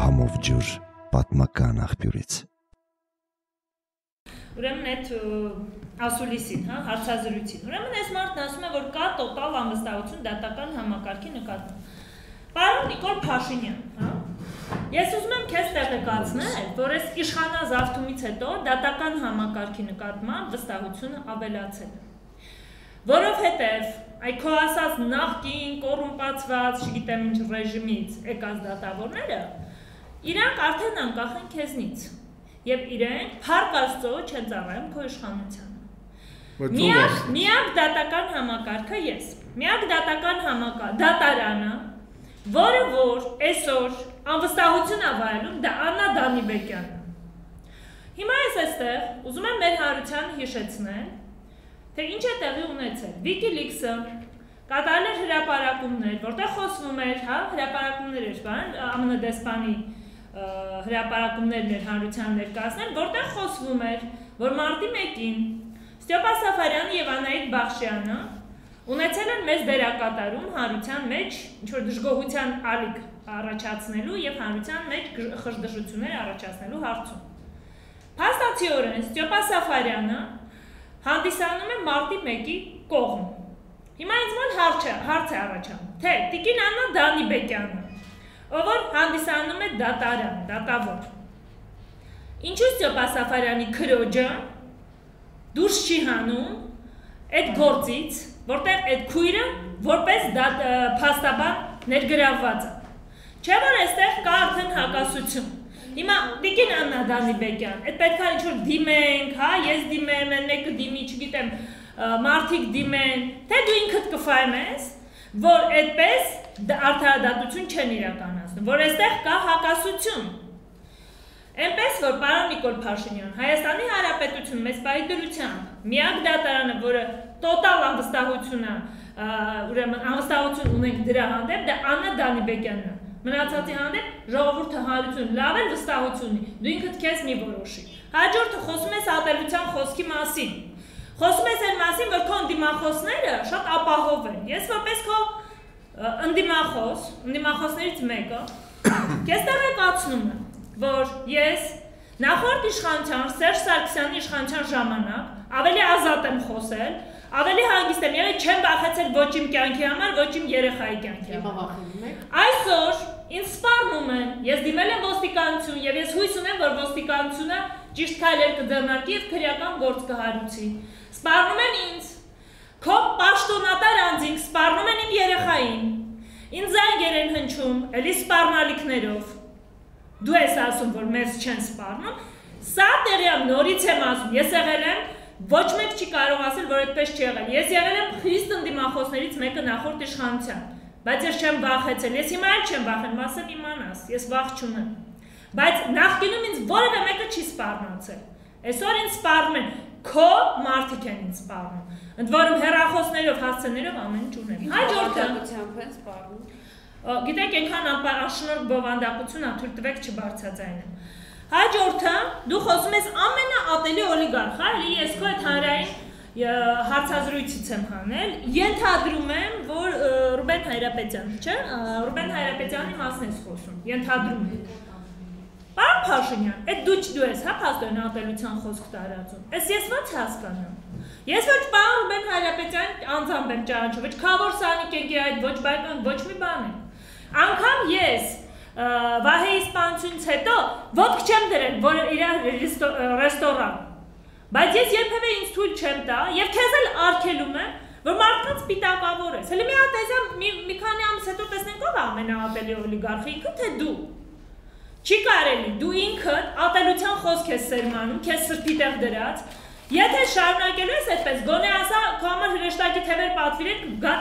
համով ջուր պատմական աղբյուրից։ Ուրեմն այդ ասուլիսին, հա, հարցազրույցին։ Ուրեմն այս մարդն ասում է, որ կա տոտալ անվստահություն դատական համակարգի նկատմամբ։ Պարոն Նիկոլ Փաշինյան, հա, Ես ուզում եմ քեզ տեղեկացնել, որ այս իշխանազավթումից հետո դատական համակարգի նկատմամբ վստահությունը ավելացել է։ Որովհետև այ քո ասած նախկին կոռումպացված, չգիտեմ ինչ ռեժիմից եկած դատավորները իրանք արդեն անկախ են քեզնից եւ իրենք փառք Աստծո չեն ծառայում քո իշխանությանը։ Միակ միակ դատական համակարգը ես։ Միակ դատական համակարգ դատարանը, որը որ այսօր անվստահություն ավայելում դա Աննա Դանիբեկյանն է։ Հիմա ես այստեղ ուզում եմ մեր հարության հիշեցնել, թե ինչ է տեղի ունեցել։ WikiLeaks-ը կատարել էր հրապարակումներ, որտեղ խոսվում էր, հա, հրապարակումներ էր, բան, ԱՄՆ դեսպանի հրապարակումներն էր հանրության ներկայացնել, որտեղ խոսվում էր, որ մարտի 1-ին Ստյոպա Սաֆարյանը եւ Անահիտ Բախշյանը ունեցել են մեծ դերակատարում հանրության մեջ ինչ որ դժգոհության ալիք առաջացնելու եւ հանրության մեջ խժդժություններ առաջացնելու հարցում։ Փաստացիորեն Ստյոպա Սաֆարյանը հանդիսանում է մարտի 1-ի կողմ։ Հիմա ինձ մոտ հարց է, հարց է առաջանում, թե Տիկին Աննա Դանիբեկյանը, որ հանդիսանում է դատարան, դատավոր։ Ինչու Ստյոպա Սաֆարյանի քրոջը դուրս չի հանում այդ գործից, որտեղ այդ քույրը որպես փաստաբան ներգրավված է։ Չէ՞ որ այստեղ կա արդեն հակասություն։ Հիմա Տիկին Աննա Դանիբեկյան, այդ պետքա ինչ որ դիմենք, հա, ես դիմեմ, մեկը դիմի, չգիտեմ, մարդիկ դիմեն, թե դու ինքդ կֆայեմ ես, որ այդպես արդարադատություն չեն իրականացնում, որ այստեղ կա հակասություն։ Այնպես որ պարոն Նիկոլ Փաշինյան, Հայաստանի Հանրապետությունը մեծ բարի դրությամբ միակ դատարանը, որը տոտալ անվստահություն է, ուրեմն անվստահություն ունենք դրա հանդեպ, դա Աննա Դանիբեկյանն է Մնացածի հանդեպ ժողովուրդը հարություն լավ է վստահություն ունի։ Դու ինքդ քեզ մի որոշի։ Հաջորդը խոսում ես ատելության խոսքի մասին։ Խոսում ես այն մասին, որ քո ընդդիմախոսները շատ ապահով են։ Ես որպես քո ընդդիմախոս, ընդդիմախոսներից մեկը, քեզ տեղեկացնում եմ, որ ես նախորդ իշխանության Սերժ Սարգսյանի իշխանության ժամանակ ավելի ազատ եմ խոսել, ավելի հանգիստ եմ եղել, չեմ վախեցել ոչ իմ կյանքի համար, ոչ իմ երեխայի կյանքի համար։ Այսօր ինձ սպառնում են, ես դիմել եմ ոստիկանություն եւ ես հույս ունեմ, որ ոստիկանությունը ճիշտ քայլեր կձեռնարկի եւ քրեական գործ կհարուցի։ Սպառնում են ինձ։ Քո պաշտոնատար անձինք սպառնում են իմ երեխային։ Ինձ զանգեր են հնչում, էլի սպառնալիքներով։ Դու ես ասում, որ մեզ չեն սպառնում։ Սա տեղյակ նորից եմ ասում, ես եղել եմ ոչ մեկ չի կարող ասել, որ այդպես չի եղել։ Ես եղել եմ խիստ ընդդիմախոսներից մեկը նախորդ իշխանության, բայց ես չեմ վախեցել։ Ես հիմա էլ չեմ վախենում, ասեմ իմանաս, ես վախ չունեմ։ Բայց նախկինում ինձ որևէ մեկը չի սպառնացել։ Այսօր ինձ սպառնում են, քո մարդիկ են ինձ սպառնում։ Ընդ որում հերախոսներով, հասցեներով ամեն ինչ ունեմ։ Հաջորդը Գիտեք, այնքան անշնորհ բովանդակություն աթույլ տվեք չբարձրացնեմ։ Հաջորդը դու խոսում ես ամենաատելի օլիգարխ, հա, էլի ես քո այդ հանրային հարցազրույցից եմ հանել, ենթադրում եմ, որ Ռուբեն Հայրապետյան, չէ՞, Ռուբեն Հայրապետյանի մասն ես խոսում, ենթադրում եմ։ Պարոն Փաշինյան, այդ դու չդու ես, հա, փաստորեն ատելության խոսք տարածում։ Էս ես ո՞նց հասկանամ։ Ես ոչ պարոն Ռուբեն Հայրապետյան անձամբ եմ ճանաչում, ոչ Խավոր Սանիկ ենք այդ ոչ բայկան, ոչ մի բան է։ Անկամ ես Վահեի սպանությունից հետո ոտք չեմ դրել, որ իր ռեստորան։ Բայց ես երբևէ ինձ թույլ չեմ տա եւ քեզ էլ արգելում եմ, որ մարդկանց պիտակավոր ես։ Հələ մի հատ էսա մի, մի քանի ամիս հետո տեսնենք ով է ամենաատելի օլիգարխը, ինքը թե դու։ Չի կարելի, դու ինքդ ատելության խոսք ես սերմանում, քեզ սրտի տեղ դրած։ Եթե շարունակելու ես այդպես, գոնե ասա, քո համար հրեշտակի թևեր պատվիրեք, գա